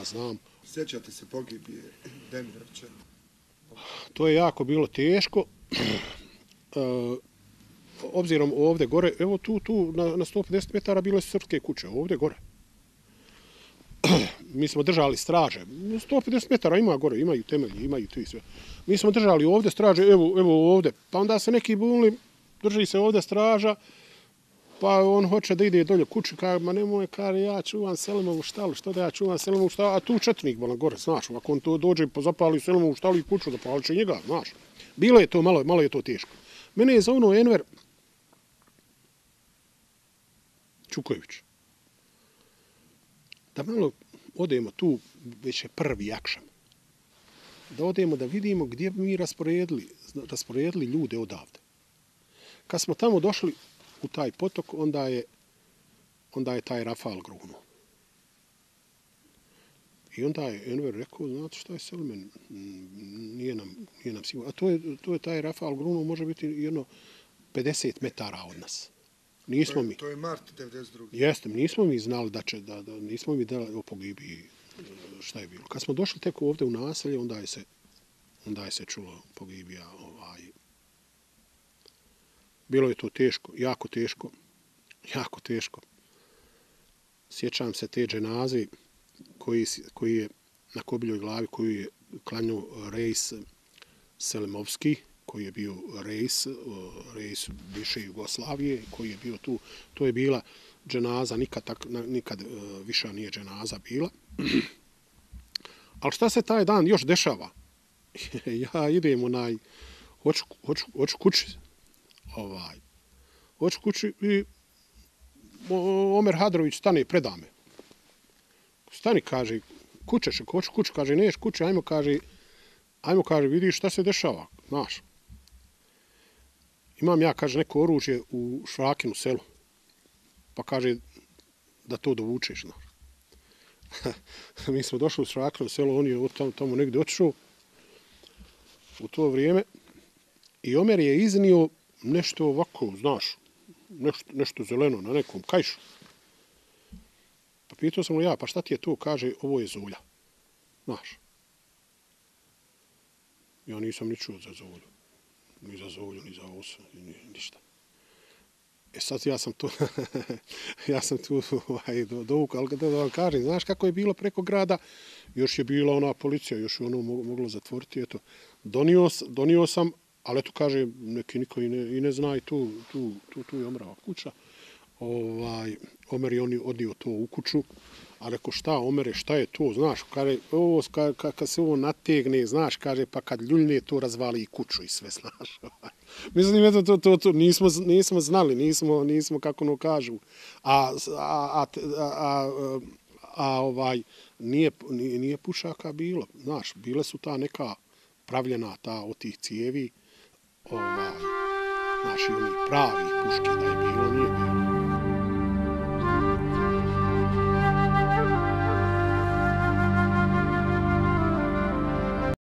ja znam. Sjećate se pogibije Denverća? To je jako bilo teško. E, obzirom ovde gore, evo tu, tu na, na 150 metara bile su srpske kuće, ovde gore. Mi smo držali straže, 150 metara ima gore, imaju temelji, imaju tu i sve. Mi smo držali ovde straže, evo, evo ovde, pa onda se neki bunili, drži se ovde straža, pa on hoće da ide dolje kući, kaže, ma nemoj, kaže, ja čuvam Selimovu štalu, što da ja čuvam Selimovu štalu, a tu četnik bolan gore, znaš, ako on to dođe, pozapali Selimovu štalu i kuću, da pali će njega, znaš. Bilo je to, malo, malo je to teško. Mene je zovno Enver Čuković. Da malo odemo tu, već je prvi akšam. Da odemo da vidimo gdje bi mi rasporedili, rasporedili ljude odavde. Kad smo tamo došli u taj potok, onda je, onda je taj Rafal grunuo. I onda je Enver rekao, znate šta je Selmen, nije nam, nije nam sigurno. A to je, to je taj Rafal Gruno, može biti jedno 50 metara od nas. Nismo to je, mi. To je mart 92. Jeste, nismo mi znali da će, da, da nismo mi dali o pogibi šta je bilo. Kad smo došli tek ovde u naselje, onda je se, onda je se čulo pogibija. Ovaj. Bilo je to teško, jako teško, jako teško. Sjećam se te dženaze, koji, koji je na kobiljoj glavi koju je klanio rejs Selimovski, koji je bio rejs, rejs više Jugoslavije, koji je bio tu, to je bila dženaza, nikad, tak, nikad e, više nije dženaza bila. Ali šta se taj dan još dešava? ja idem onaj, hoću, hoću, hoću kući, ovaj, hoću kući i Omer Hadrović stane predame stani, kaže, kućeš, hoću kuću, kaže, neš kuće, ajmo, kaže, ajmo, kaže, vidi šta se dešava, znaš. Imam ja, kaže, neko oružje u Švakinu selu, pa kaže, da to dovučeš, znaš. Mi smo došli u Švakinu selo, on je tamo, tamo negdje otišao u to vrijeme i Omer je iznio nešto ovako, znaš, nešto, nešto zeleno na nekom kajšu. Pa pitao sam mu ja, pa šta ti je to? Kaže, ovo je zulja. Znaš. Ja nisam ni čuo za zulju. Ni za zulju, ni za osa, ni, ništa. E sad ja sam tu, ja sam tu ovaj, do, do ali da vam kažem, znaš kako je bilo preko grada, još je bila ona policija, još je ono moglo zatvoriti, eto, donio, donio sam, ali eto kaže, neki niko i ne, i ne zna i tu, tu, tu, tu je omrava kuća, ovaj, Omer je oni odio to u kuću, a reko šta Omere, šta je to, znaš, kaže, ovo, ka kad se ovo nategne, znaš, kaže, pa kad ljuljne to razvali i kuću i sve, znaš. Ovaj. Mislim, eto, to, to, to, nismo, nismo znali, nismo, nismo kako ono kažu. A, a, a, a, a, ovaj, nije, nije pušaka bilo, znaš, bile su ta neka pravljena ta od tih cijevi, ova, naši pravi puški da je bilo, nije bilo.